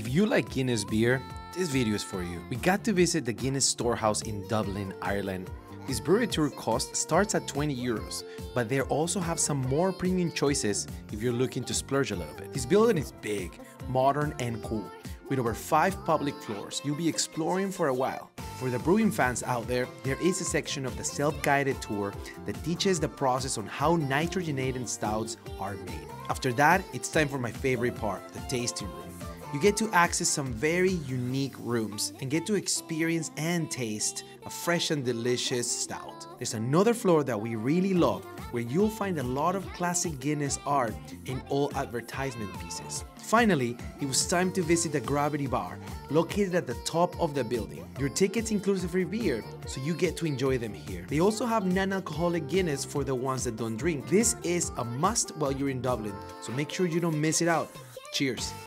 If you like Guinness beer, this video is for you. We got to visit the Guinness Storehouse in Dublin, Ireland. This brewery tour cost starts at 20 euros, but they also have some more premium choices if you're looking to splurge a little bit. This building is big, modern, and cool. With over five public floors, you'll be exploring for a while. For the brewing fans out there, there is a section of the self-guided tour that teaches the process on how nitrogenated stouts are made. After that, it's time for my favorite part, the tasting room. You get to access some very unique rooms and get to experience and taste a fresh and delicious stout. There's another floor that we really love where you'll find a lot of classic Guinness art in all advertisement pieces. Finally, it was time to visit the Gravity Bar, located at the top of the building. Your tickets include free beer, so you get to enjoy them here. They also have non-alcoholic Guinness for the ones that don't drink. This is a must while you're in Dublin, so make sure you don't miss it out. Cheers!